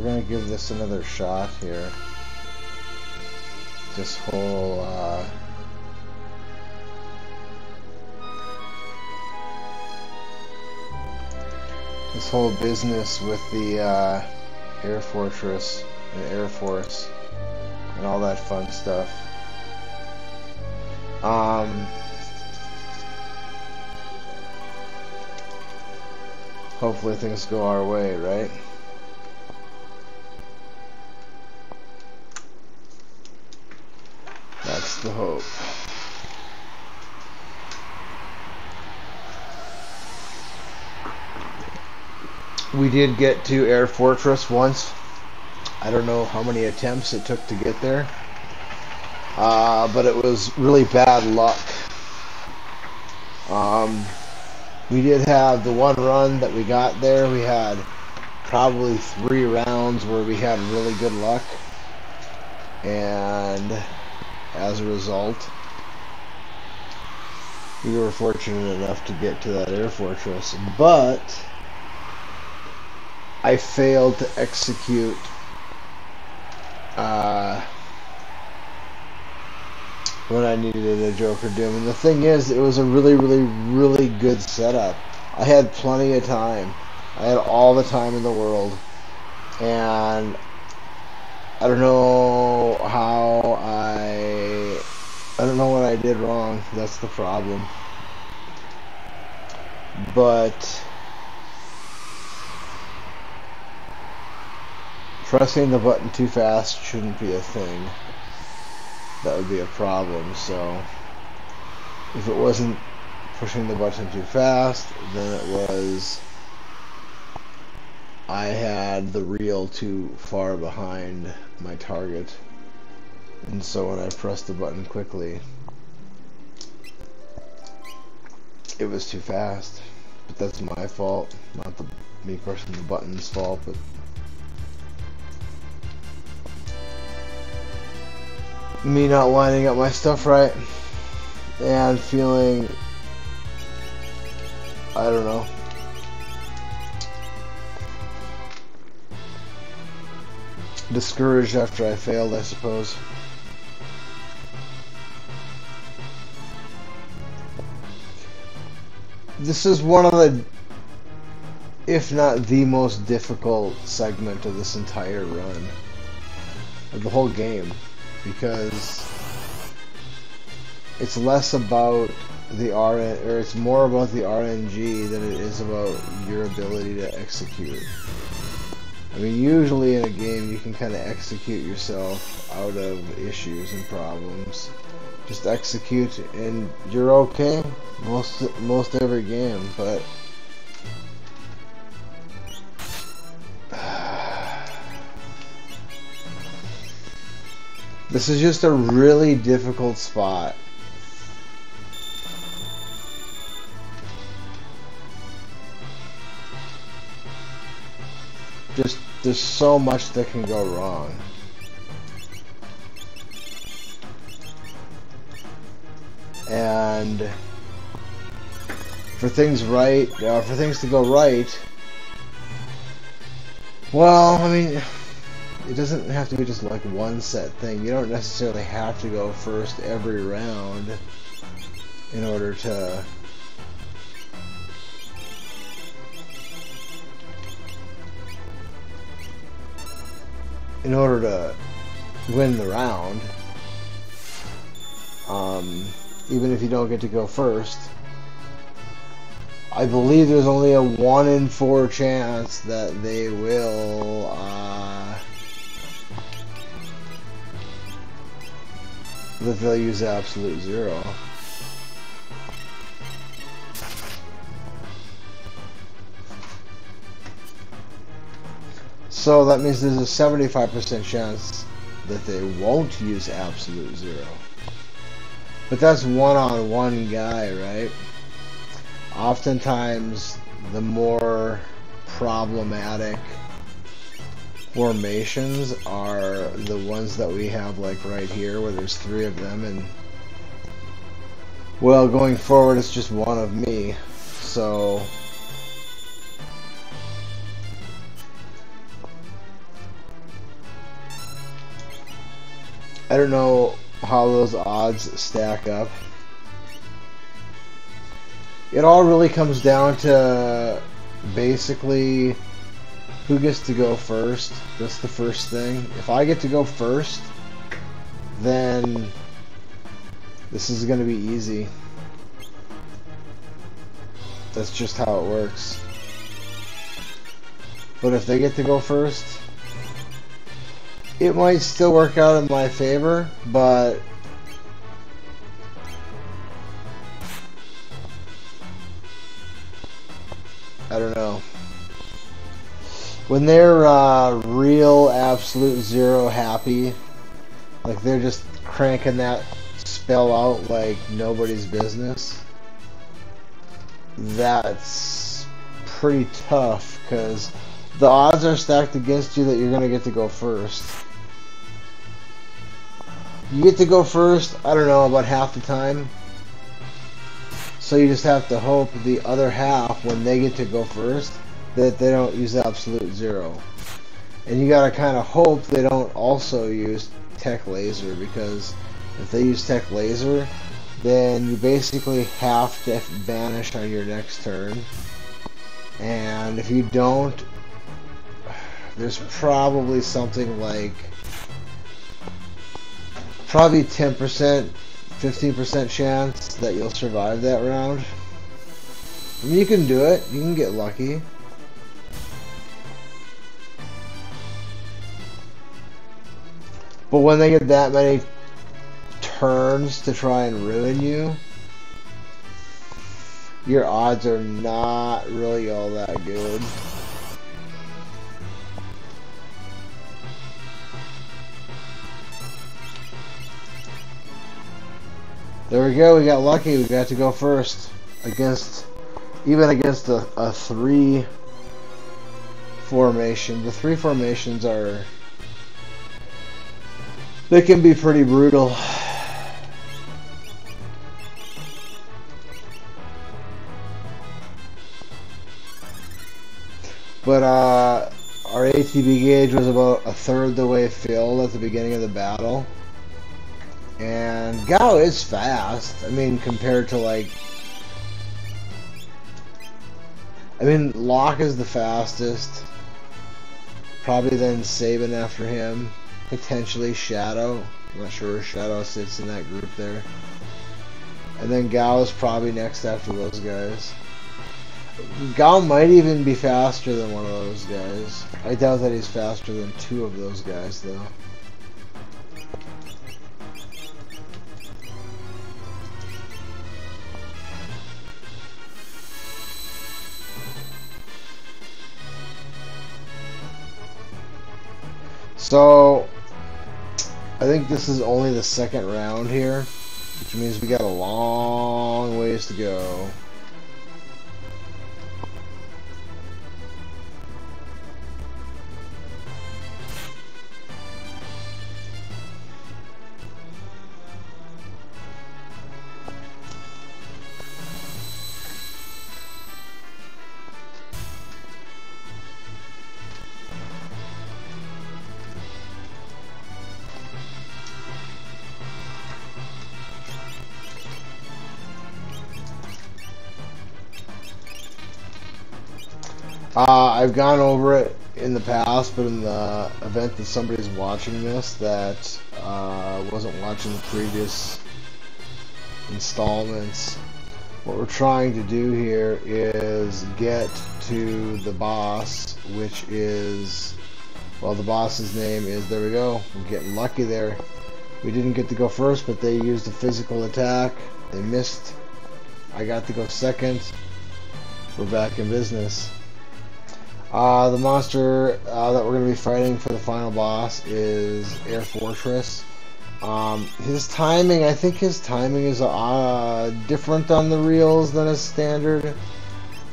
We're gonna give this another shot here. This whole, uh, this whole business with the, uh, Air Fortress and Air Force and all that fun stuff. Um, hopefully things go our way, right? We did get to Air Fortress once. I don't know how many attempts it took to get there. Uh, but it was really bad luck. Um, we did have the one run that we got there. We had probably three rounds where we had really good luck. And as a result, we were fortunate enough to get to that air fortress. But I failed to execute uh, when I needed a Joker Doom. And the thing is, it was a really, really, really good setup. I had plenty of time. I had all the time in the world. And I don't know how I... I don't know what I did wrong. That's the problem. But... Pressing the button too fast shouldn't be a thing. That would be a problem, so... If it wasn't pushing the button too fast, then it was... I had the reel too far behind my target. And so when I pressed the button quickly, it was too fast. But that's my fault, not the me pressing the button's fault, but me not lining up my stuff right and feeling I don't know. Discouraged after I failed I suppose. This is one of the if not the most difficult segment of this entire run of the whole game because it's less about the RN or it's more about the RNG than it is about your ability to execute. I mean, usually in a game you can kind of execute yourself out of issues and problems. Just execute and you're okay most most every game, but This is just a really difficult spot. Just, there's so much that can go wrong. And for things right, uh, for things to go right, well, I mean, it doesn't have to be just like one set thing. You don't necessarily have to go first every round in order to in order to win the round. Um, even if you don't get to go first. I believe there's only a 1 in 4 chance that they will uh, that they'll use absolute zero. So that means there's a 75% chance that they won't use absolute zero. But that's one-on-one -on -one guy, right? Oftentimes, the more problematic formations are the ones that we have like right here where there's three of them and well going forward it's just one of me so. I don't know how those odds stack up. It all really comes down to basically who gets to go first. That's the first thing. If I get to go first, then this is going to be easy. That's just how it works. But if they get to go first, it might still work out in my favor, but I don't know. When they're uh, real absolute zero happy, like they're just cranking that spell out like nobody's business, that's pretty tough because the odds are stacked against you that you're going to get to go first. You get to go first, I don't know, about half the time. So you just have to hope the other half, when they get to go first, that they don't use absolute zero. And you gotta kind of hope they don't also use Tek Laser because if they use Tek Laser, then you basically have to vanish on your next turn. And if you don't, there's probably something like probably 10%, 15% chance that you'll survive that round. I mean, you can do it. You can get lucky. But when they get that many turns to try and ruin you, your odds are not really all that good. There we go, we got lucky, we got to go first against, even against a, a three formation. The three formations are, they can be pretty brutal. But uh, our ATB gauge was about a third the way filled at the beginning of the battle. And Gau is fast. I mean, compared to like... I mean, Locke is the fastest. Probably then Sabin after him. Potentially Shadow. I'm not sure where Shadow sits in that group there. And then Gau is probably next after those guys. Gau might even be faster than one of those guys. I doubt that he's faster than two of those guys, though. So, I think this is only the second round here, which means we got a long ways to go. I've gone over it in the past, but in the event that somebody's watching this that uh, wasn't watching the previous installments, what we're trying to do here is get to the boss, which is, well, the boss's name is, there we go, we're getting lucky there. We didn't get to go first, but they used a physical attack. They missed. I got to go second. We're back in business. Uh, the monster uh, that we're going to be fighting for the final boss is Air Fortress. Um, his timing, I think his timing is uh, different on the reels than a standard.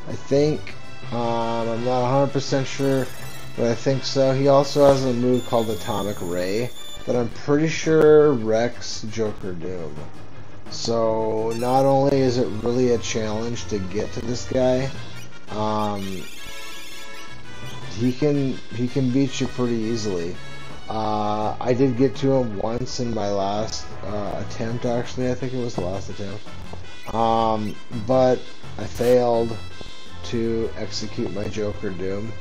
I think. Um, I'm not 100% sure, but I think so. He also has a move called Atomic Ray that I'm pretty sure wrecks Joker Doom. So not only is it really a challenge to get to this guy, um, he can he can beat you pretty easily. Uh, I did get to him once in my last uh, attempt, actually. I think it was the last attempt. Um, but I failed to execute my Joker Doom.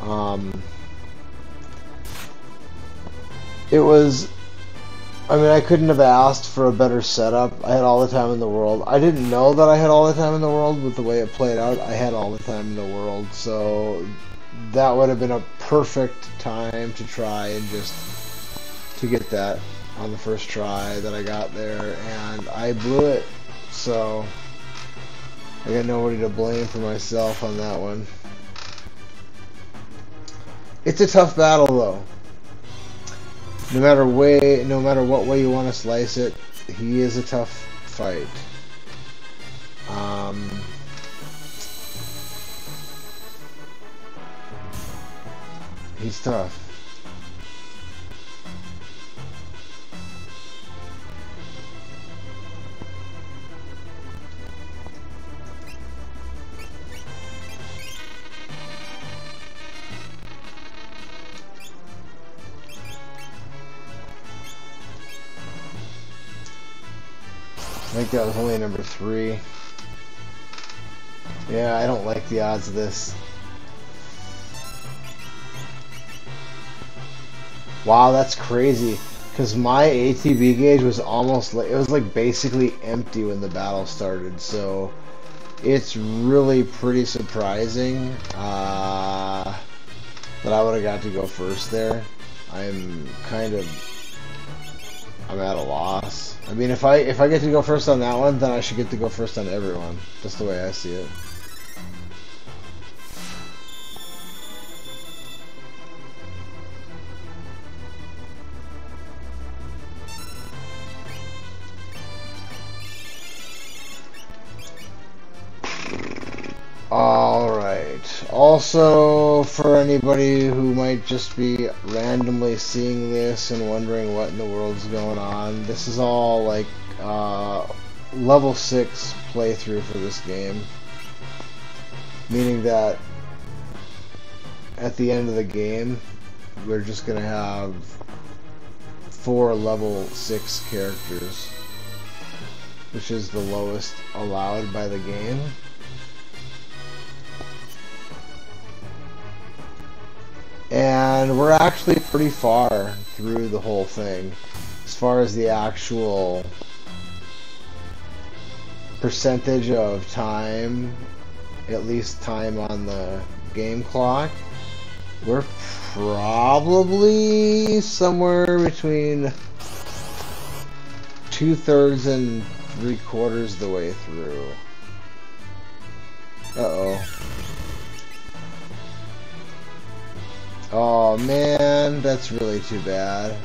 Um, it was I mean, I couldn't have asked for a better setup. I had all the time in the world. I didn't know that I had all the time in the world with the way it played out. I had all the time in the world, so that would have been a perfect time to try and just to get that on the first try that I got there, and I blew it. So I got nobody to blame for myself on that one. It's a tough battle, though no matter way, no matter what way you want to slice it, he is a tough fight. Um, he's tough. I think that was only number three. Yeah, I don't like the odds of this. Wow, that's crazy. Because my ATB gauge was almost like, it was like basically empty when the battle started. So it's really pretty surprising uh, that I would have got to go first there. I'm kind of I'm at a loss. I mean, if I if I get to go first on that one, then I should get to go first on everyone. Just the way I see it. Also, for anybody who might just be randomly seeing this and wondering what in the world's going on, this is all like uh, level 6 playthrough for this game. Meaning that at the end of the game, we're just going to have four level 6 characters, which is the lowest allowed by the game. And we're actually pretty far through the whole thing as far as the actual percentage of time at least time on the game clock. We're probably somewhere between two-thirds and three-quarters the way through. Uh-oh Oh man, that's really too bad.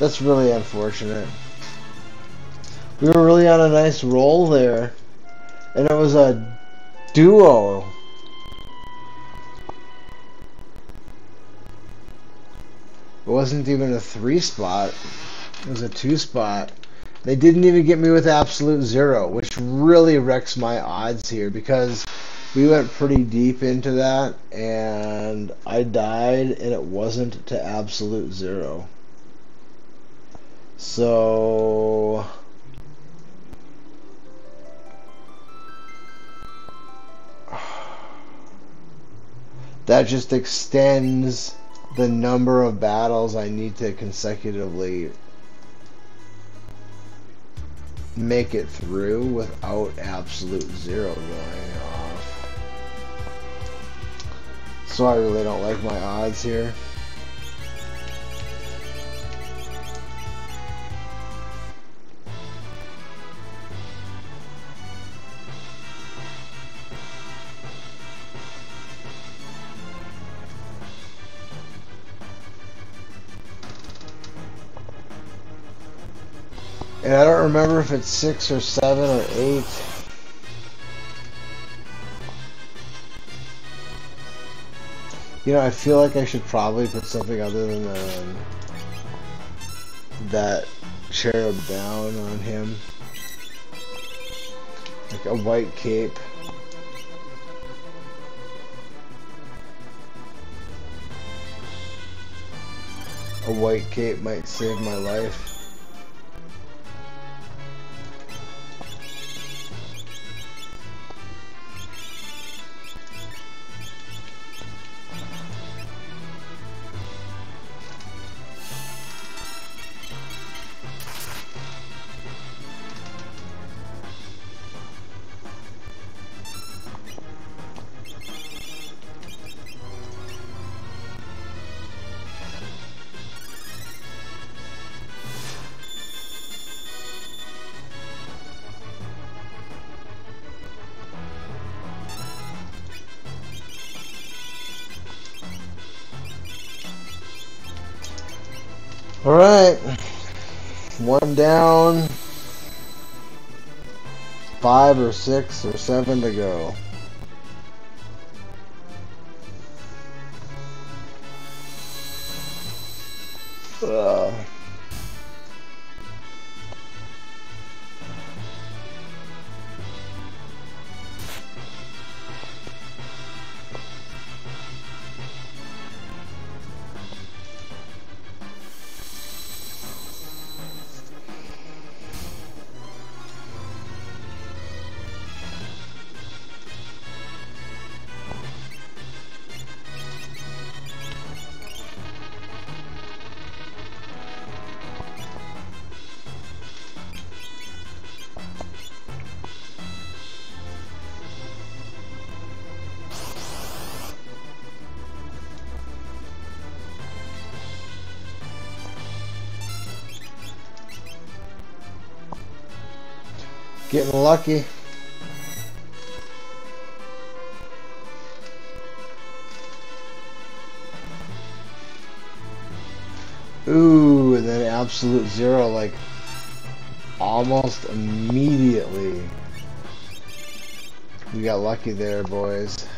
That's really unfortunate. We were really on a nice roll there. And it was a duo. It wasn't even a three spot. It was a two spot. They didn't even get me with absolute zero, which really wrecks my odds here because we went pretty deep into that and I died and it wasn't to absolute zero. So that just extends the number of battles I need to consecutively make it through without absolute zero going on. So I really don't like my odds here. And I don't remember if it's six or seven or eight. You know, I feel like I should probably put something other than um, that cherub down on him. Like a white cape. a white cape might save my life. Five or six or seven to go. Getting lucky. Ooh, and then absolute zero, like almost immediately. We got lucky there, boys.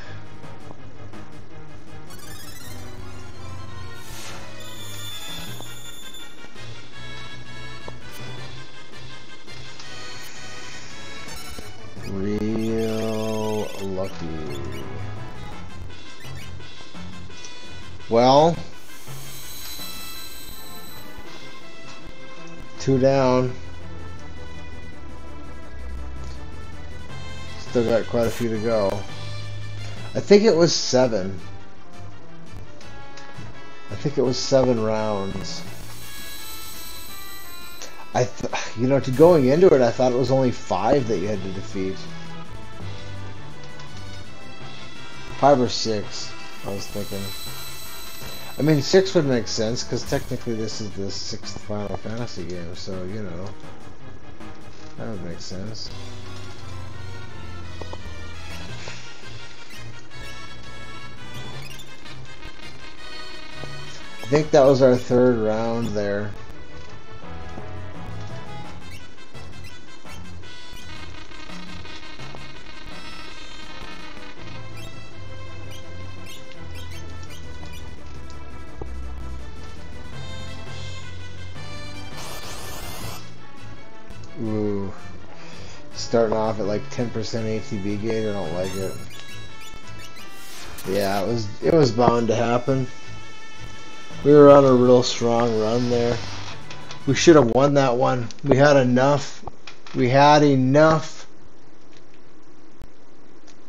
Quite a few to go. I think it was seven. I think it was seven rounds. I, you know, to going into it, I thought it was only five that you had to defeat. Five or six, I was thinking. I mean, six would make sense, because technically this is the sixth Final Fantasy game, so, you know. That would make sense. I think that was our third round there. Ooh. Starting off at like 10% ATB gate, I don't like it. Yeah, it was it was bound to happen. We were on a real strong run there. We should have won that one. We had enough. We had enough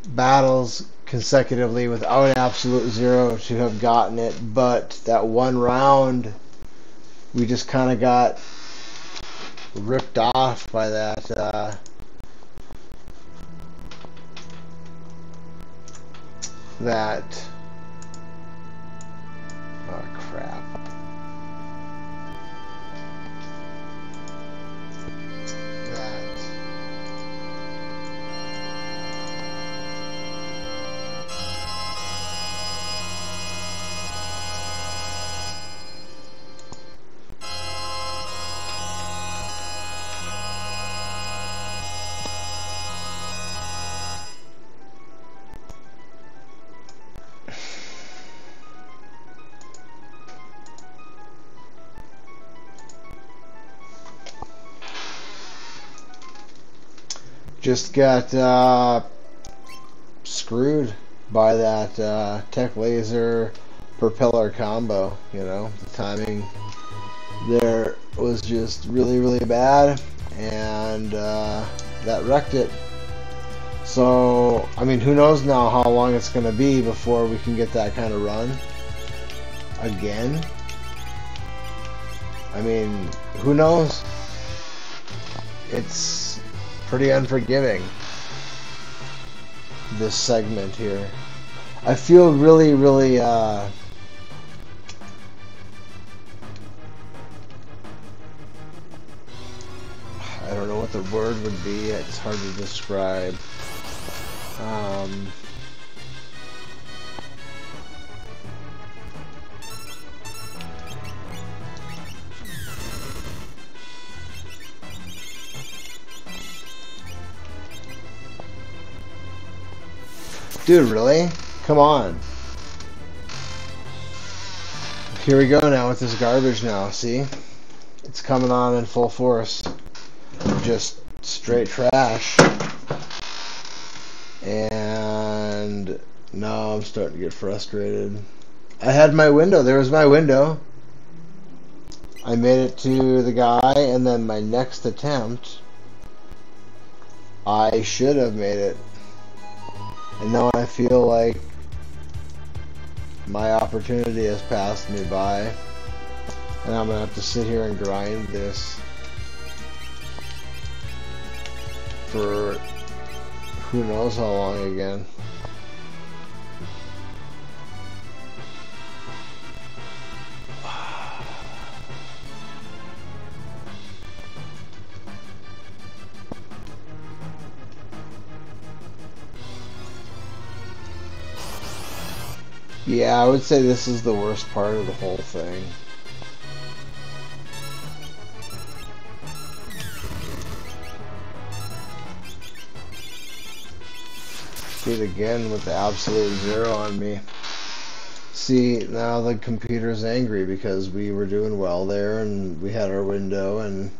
battles consecutively without absolute zero to have gotten it, but that one round we just kind of got ripped off by that uh, that just got uh, screwed by that uh, Tek Laser propeller combo. You know, the timing there was just really, really bad, and uh, that wrecked it. So, I mean, who knows now how long it's going to be before we can get that kind of run again. I mean, who knows? It's pretty unforgiving, this segment here. I feel really, really, uh, I don't know what the word would be. It's hard to describe. Um, Dude, really? Come on. Here we go now with this garbage now, see? It's coming on in full force. Just straight trash. And now I'm starting to get frustrated. I had my window. There was my window. I made it to the guy, and then my next attempt, I should have made it. And now I feel like my opportunity has passed me by. And I'm to have to sit here and grind this for who knows how long again. Yeah, I would say this is the worst part of the whole thing. See it again with the absolute zero on me. See, now the computer's angry because we were doing well there and we had our window and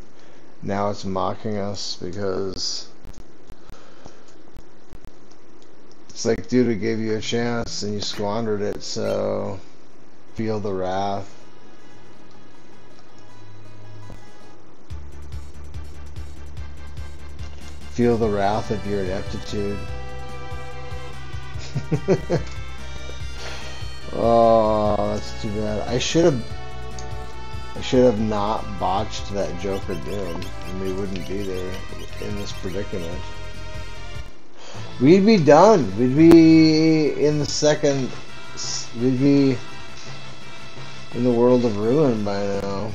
now it's mocking us because It's like, dude, we gave you a chance and you squandered it, so feel the wrath. Feel the wrath of your ineptitude. oh, that's too bad. I should have I should have not botched that Joker Doom and we wouldn't be there in this predicament. We'd be done. We'd be in the second. We'd be in the world of ruin by now.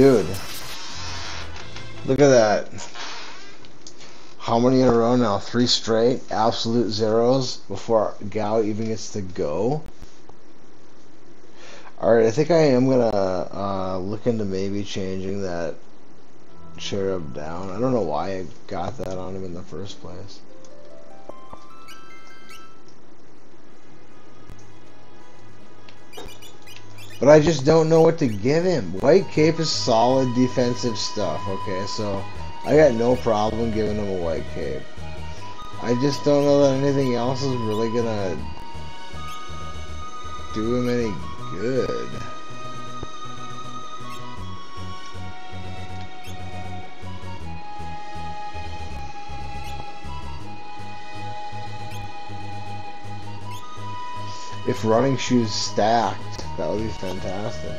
Dude. Look at that. How many in a row now? Three straight? Absolute zeros before Gau even gets to go? Alright, I think I am to uh, look into maybe changing that cherub down. I don't know why I got that on him in the first place. But I just don't know what to give him. White Cape is solid defensive stuff, okay? So I got no problem giving him a White Cape. I just don't know that anything else is really gonna do him any good. If running shoes stacked, that would be fantastic.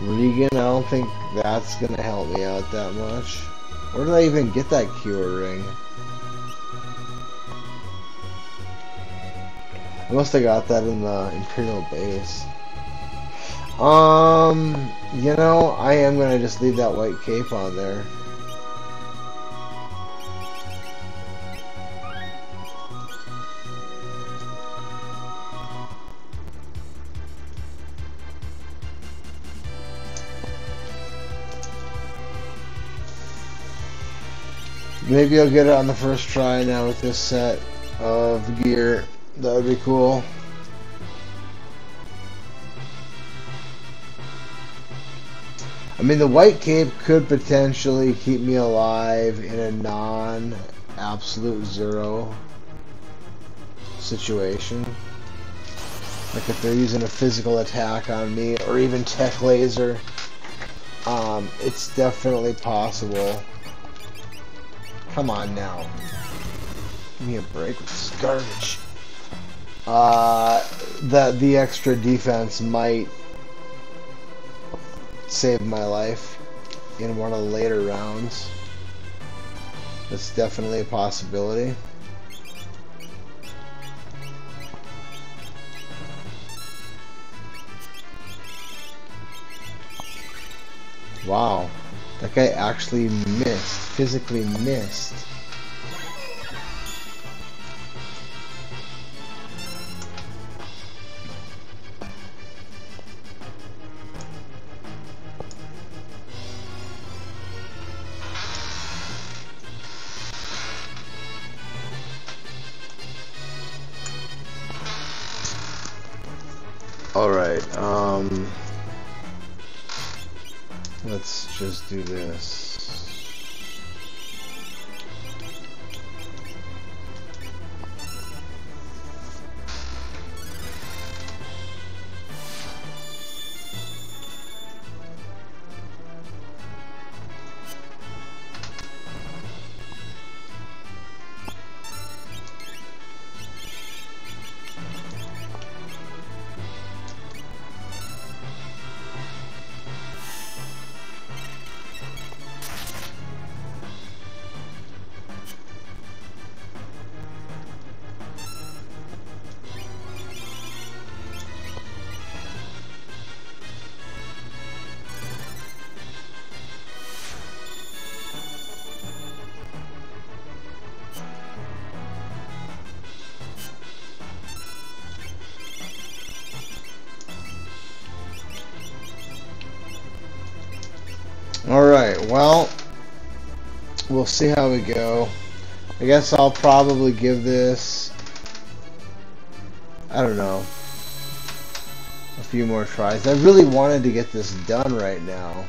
Regan, I don't think that's gonna help me out that much. Where did I even get that cure ring? I must have got that in the Imperial base. Um, you know, I am gonna just leave that white cape on there. Maybe I'll get it on the first try now with this set of gear. That would be cool. I mean, the white cape could potentially keep me alive in a non-absolute zero situation. Like if they're using a physical attack on me, or even Tek Laser, um, it's definitely possible. Come on now. Give me a break with this garbage. Uh, that the extra defense might save my life in one of the later rounds. That's definitely a possibility. Wow, that guy actually missed, physically missed. We'll see how we go. I guess I'll probably give this, I don't know, a few more tries. I really wanted to get this done right now.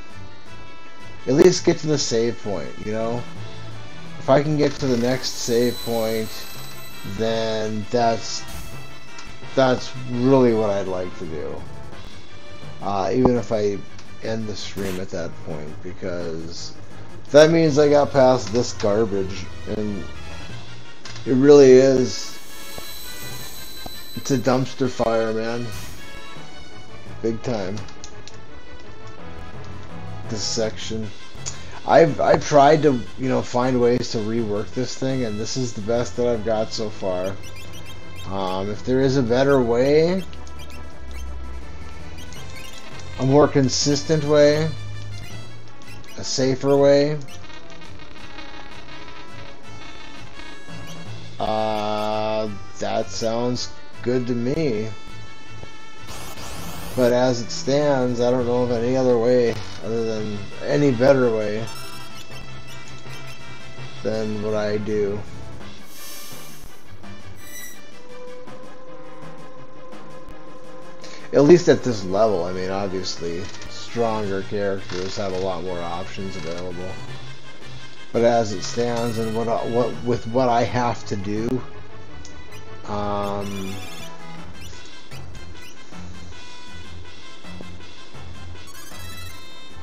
At least get to the save point, you know? If I can get to the next save point, then that's that's really what I'd like to do. Uh, even if I end the stream at that point because that means I got past this garbage and it really is. It's a dumpster fire man. Big time. This section. I've I've tried to you know find ways to rework this thing and this is the best that I've got so far. Um, if there is a better way a more consistent way, a safer way. Uh, that sounds good to me. But as it stands, I don't know of any other way, other than any better way than what I do. at least at this level. I mean, obviously, stronger characters have a lot more options available. But as it stands, and what what with what I have to do, um,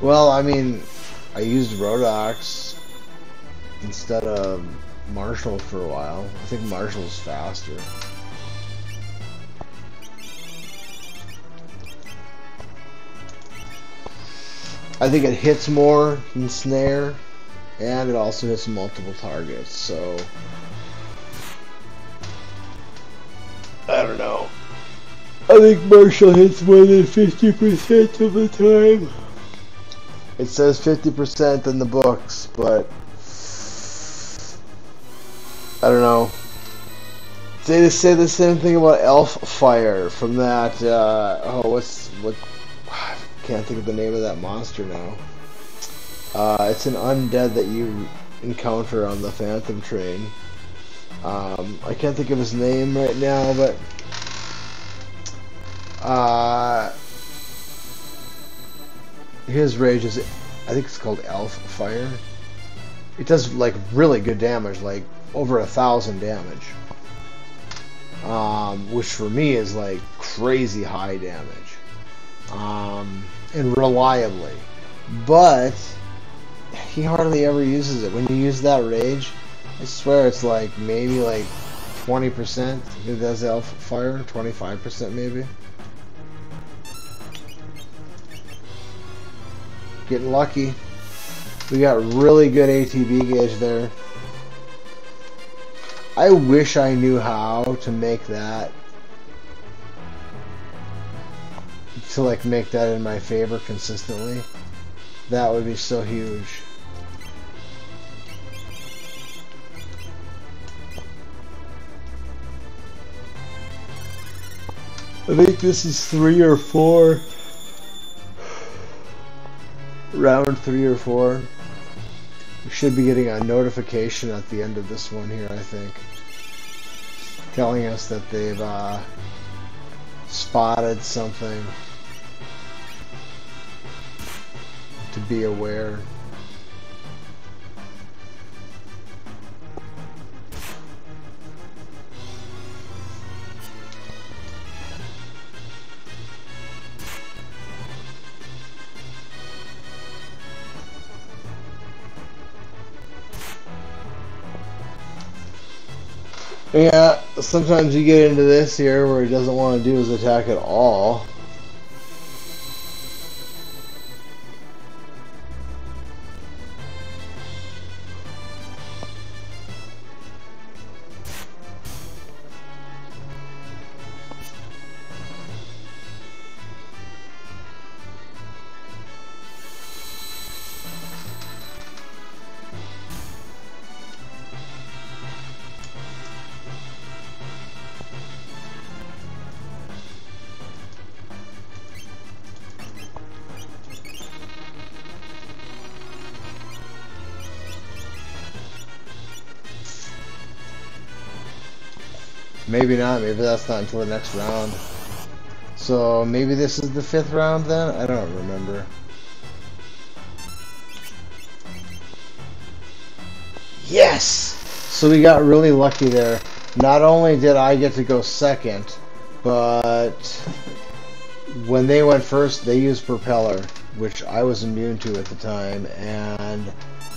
well, I mean, I used Rhodox instead of Marshall for a while. I think Marshall's faster. I think it hits more than snare, and it also hits multiple targets, so... I don't know. I think Martial hits more than 50% of the time. It says 50% in the books, but... I don't know. They say the same thing about Elf Fire from that, uh, oh, what's, what, can't think of the name of that monster now. Uh, it's an undead that you encounter on the Phantom train. Um, I can't think of his name right now, but uh, his rage is, I think it's called Elf Fire. It does like really good damage, like over a thousand damage. Um, which for me is like crazy high damage. Um, and reliably. But he hardly ever uses it. When you use that rage, I swear it's like maybe like 20% it does elf fire, 25% maybe. Getting lucky. We got really good ATB gauge there. I wish I knew how to make that to like make that in my favor consistently. That would be so huge. I think this is three or four. Round three or four. We should be getting a notification at the end of this one here, I think. Telling us that they've uh, spotted something. To be aware. Yeah, sometimes you get into this here where he doesn't want to do his attack at all. Maybe not. Maybe that's not until the next round. So maybe this is the fifth round then? I don't remember. Yes! So we got really lucky there. Not only did I get to go second, but when they went first, they used propeller, which I was immune to at the time, and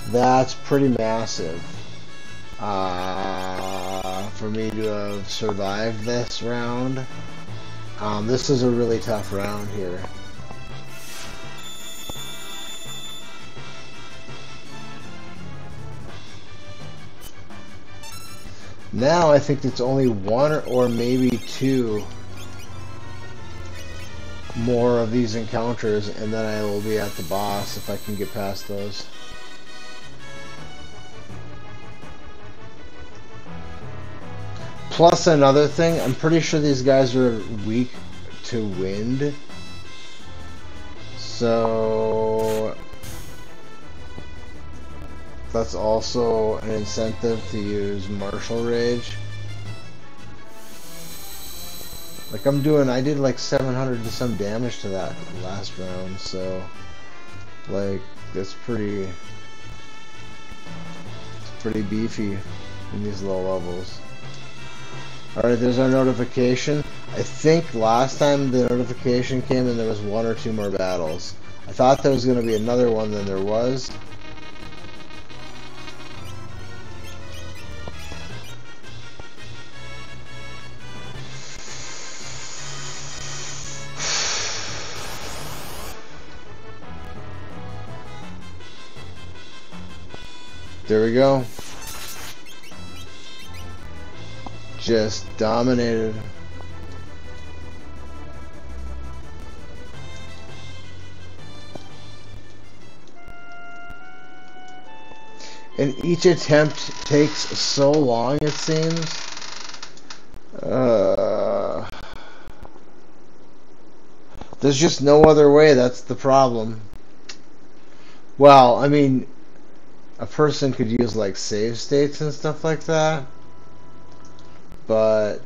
that's pretty massive. Uh, for me to have survived this round. Um, this is a really tough round here. Now I think it's only one or maybe two more of these encounters and then I will be at the boss if I can get past those. Plus another thing, I'm pretty sure these guys are weak to wind. So that's also an incentive to use Martial Rage. Like I'm doing, I did like 700 to some damage to that last round, so like that's pretty, it's pretty beefy in these low levels. Alright, there's our notification. I think last time the notification came and there was one or two more battles. I thought there was going to be another one than there was. There we go. Just dominated. And each attempt takes so long, it seems. Uh, there's just no other way, that's the problem. Well, I mean, a person could use like save states and stuff like that, but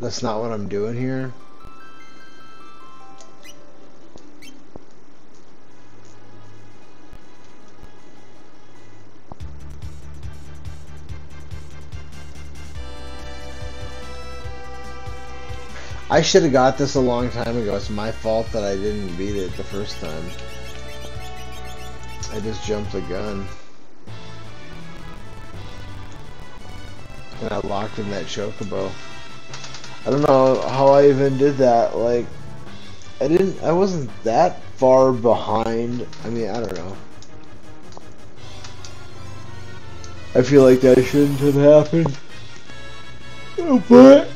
that's not what I'm doing here. I should have got this a long time ago. It's my fault that I didn't beat it the first time. I just jumped the gun. And I locked in that chocobo. I don't know how I even did that. Like, I didn't, I wasn't that far behind. I mean, I don't know. I feel like that shouldn't have happened. But,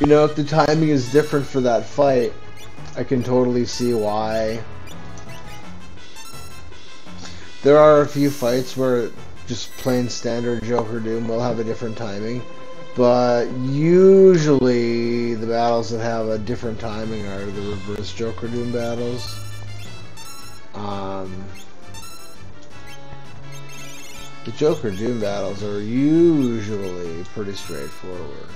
you know, if the timing is different for that fight, I can totally see why there are a few fights where just plain standard Joker Doom will have a different timing, but usually the battles that have a different timing are the reverse Joker Doom battles. Um, the Joker Doom battles are usually pretty straightforward.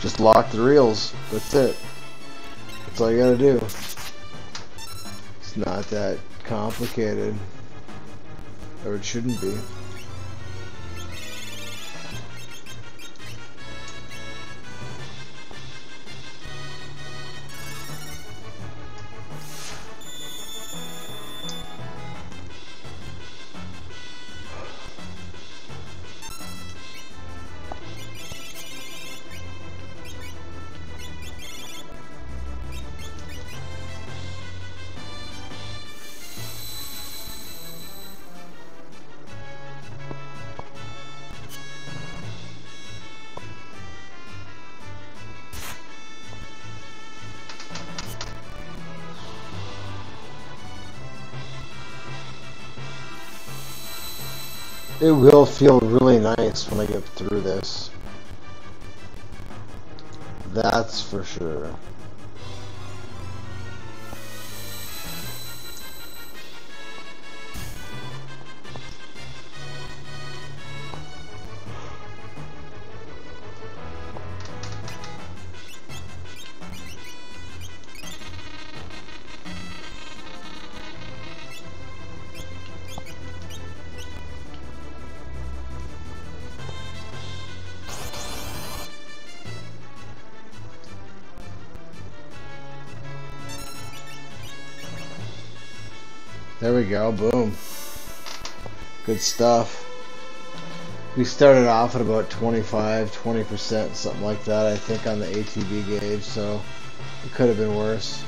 Just lock the reels. That's it. That's all you gotta do. It's not that complicated. Or it shouldn't be. It will feel really nice when I get through this. That's for sure. Go, boom. Good stuff. We started off at about 25, 20%, something like that, I think, on the ATB gauge, so it could have been worse.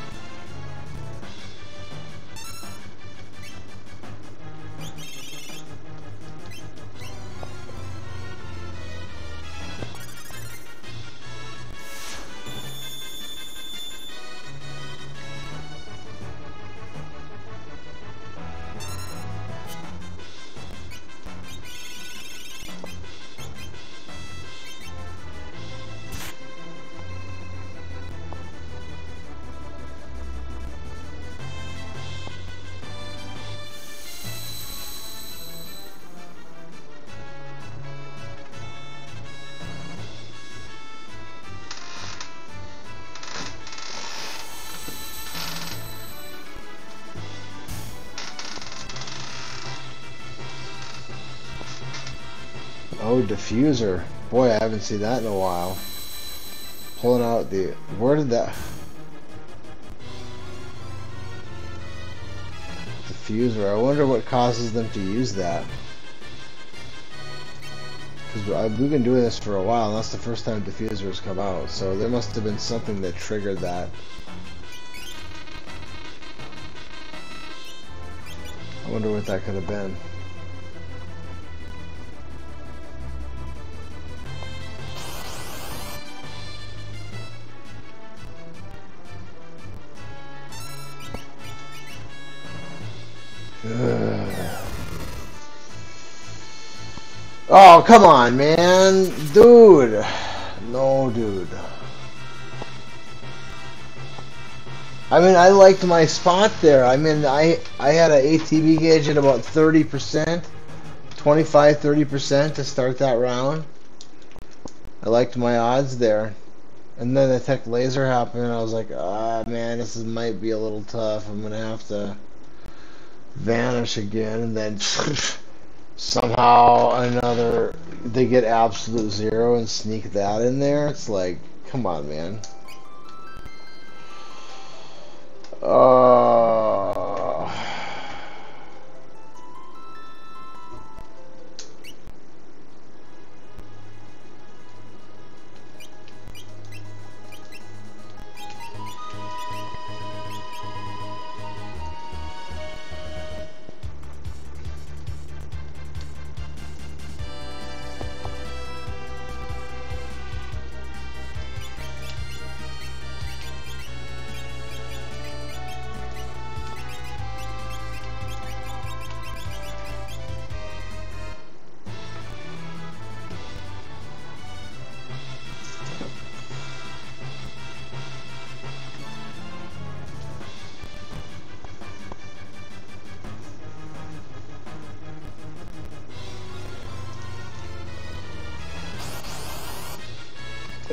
Oh, diffuser. Boy, I haven't seen that in a while. Pulling out the... Where did that... Diffuser. I wonder what causes them to use that. Because we've been doing this for a while, and that's the first time diffusers come out. So there must have been something that triggered that. I wonder what that could have been. Come on, man. Dude. No, dude. I mean, I liked my spot there. I mean, I I had an ATB gauge at about 30%, 25, 30% to start that round. I liked my odds there. And then the Tek Laser happened, and I was like, ah, man, this is, might be a little tough. I'm going to have to vanish again. And then somehow another, they get absolute zero and sneak that in there. It's like, come on, man. Uh...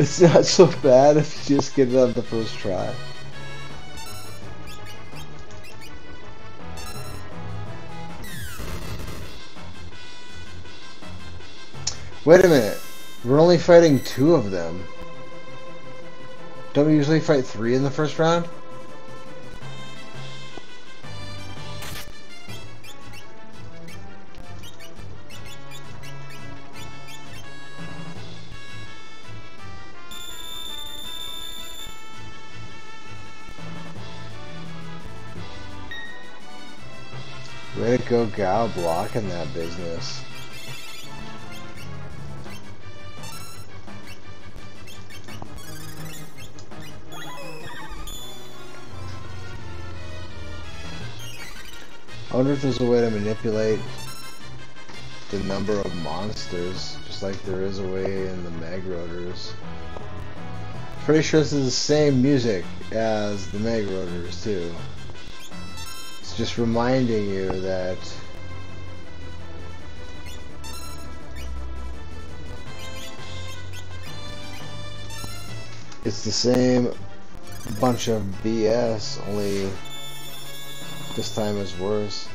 It's not so bad if you just get it on the first try. Wait a minute. We're only fighting two of them. Don't we usually fight three in the first round? Way to go, Gau, blocking that business. I wonder if there's a way to manipulate the number of monsters, just like there is a way in the Mag Roaders. Pretty sure this is the same music as the Mag Roaders, too. It's just reminding you that it's the same bunch of BS, only this time is worse.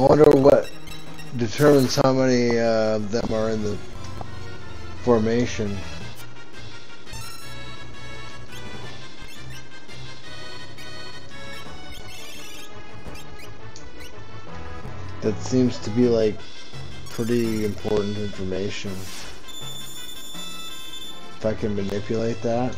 I wonder what determines how many uh, of them are in the formation. That seems to be like pretty important information. If I can manipulate that.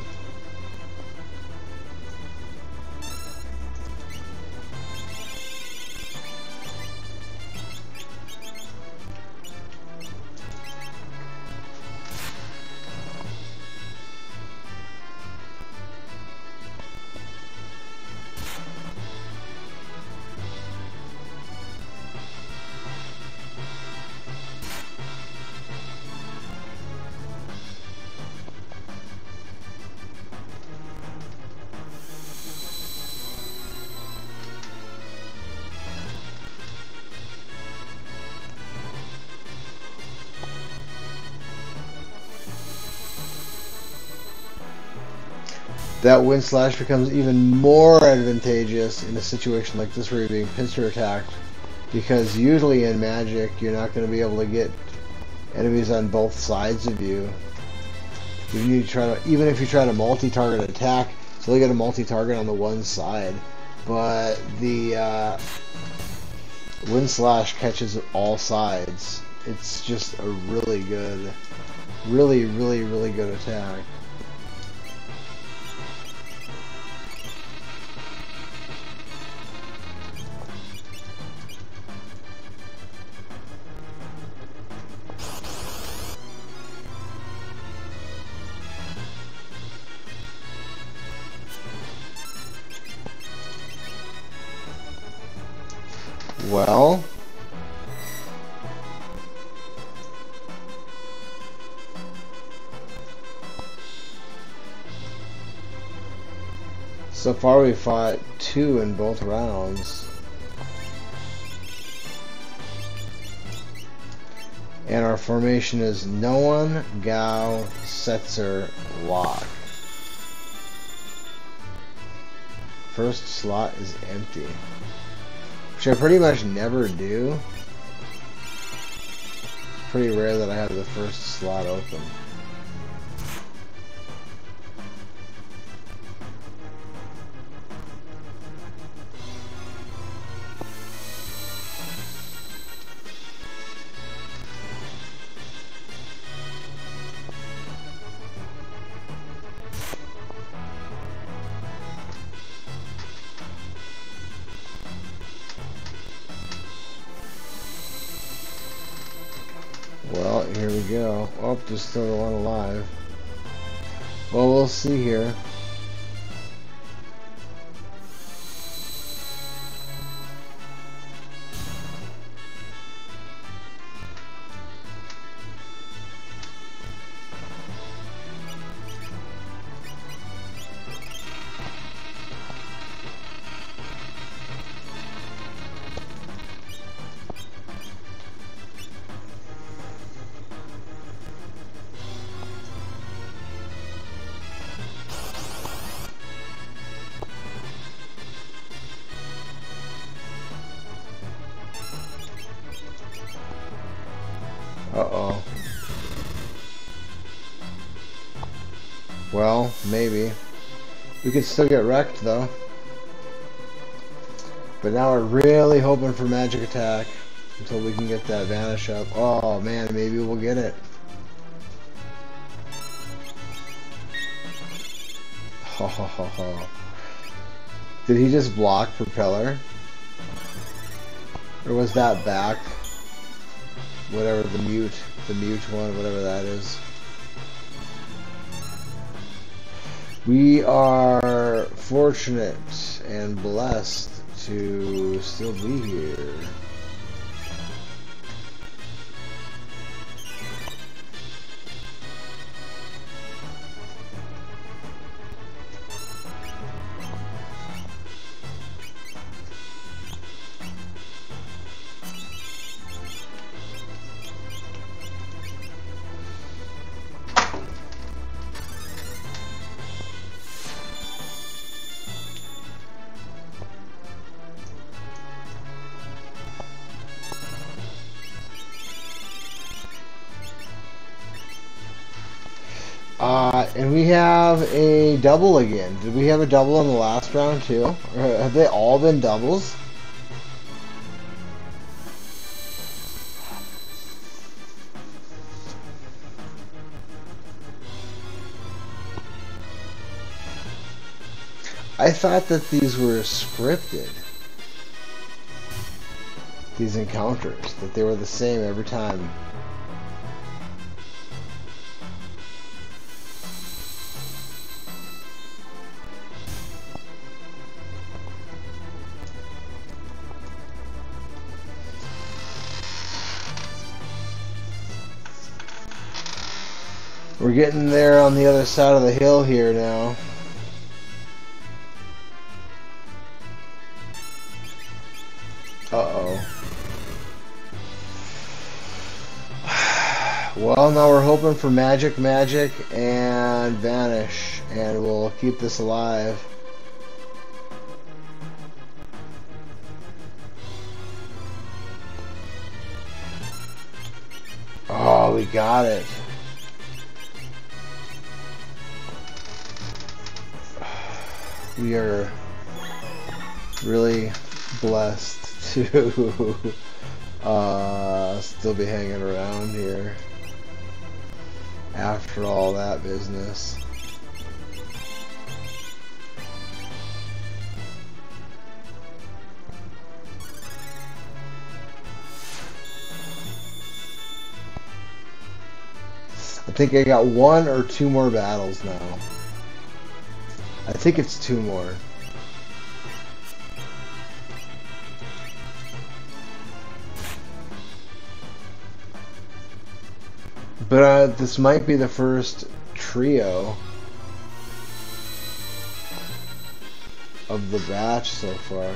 That wind slash becomes even more advantageous in a situation like this where you're being pincer attacked. Because usually in magic you're not going to be able to get enemies on both sides of you. You need to try to even if you try to multi-target attack it's only got a multi-target on the one side. But the uh, wind slash catches all sides. It's just a really good really really really good attack far we fought two in both rounds. And our formation is no one, Gau, Setzer, Locke. First slot is empty. Which I pretty much never do. It's pretty rare that I have the first slot open. There's still one alive. Well, we'll see here. Could still get wrecked, though. But now we're really hoping for magic attack until we can get that vanish up. Oh, man, maybe we'll get it. Ho, ho, ho, ho. Did he just block propeller? Or was that back? whatever the mute, the mute one, whatever that is. We are fortunate and blessed to still be here. Have a double again. Did we have a double in the last round too? Or have they all been doubles? I thought that these were scripted. These encounters, that they were the same every time. We're getting there on the other side of the hill here now. Uh-oh. Well, now we're hoping for magic, magic, and vanish, and we'll keep this alive. Oh, we got it. We are really blessed to uh, still be hanging around here after all that business. I think I got one or two more battles now. I think it's two more. But uh, this might be the first trio of the batch so far.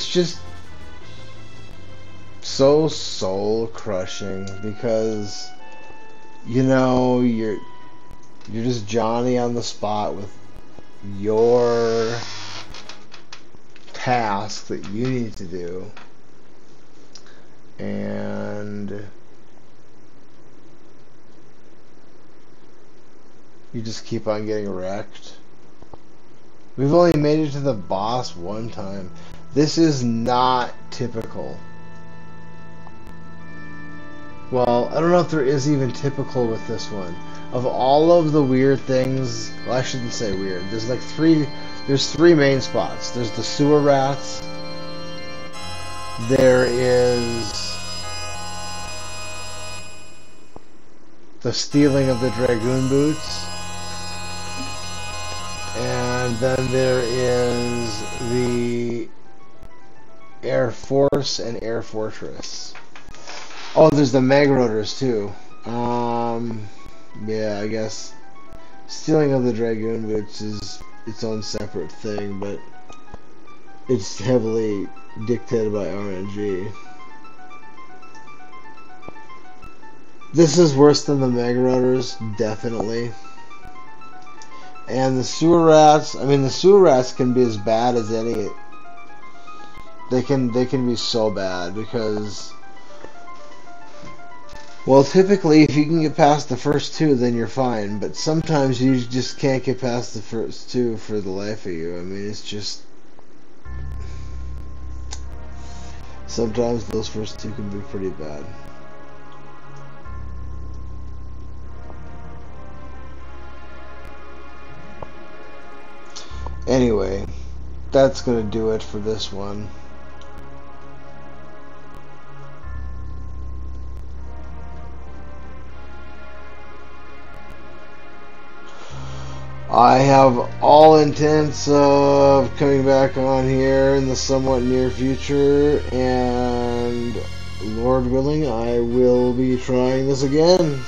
It's just so soul crushing because you know you're you're just Johnny on the spot with your task that you need to do. And you just keep on getting wrecked. We've only made it to the boss one time this is not typical well, I don't know if there is even typical with this one. Of all of the weird things, well, I shouldn't say weird. There's like three. There's three main spots. There's the sewer rats. There is the stealing of the dragoon boots. And then there is the Air Force and Air Fortress. Oh, there's the Mag Roaders too. Um, yeah, I guess stealing of the Dragoon boots is its own separate thing, but it's heavily dictated by RNG. This is worse than the Mag Roaders, definitely. And the sewer rats, I mean the sewer rats can be as bad as any they can they can be so bad because well, typically, if you can get past the first two, then you're fine. But sometimes you just can't get past the first two for the life of you. I mean, it's just. Sometimes those first two can be pretty bad. Anyway, that's going to do it for this one. I have all intents of coming back on here in the somewhat near future, and Lord willing, I will be trying this again.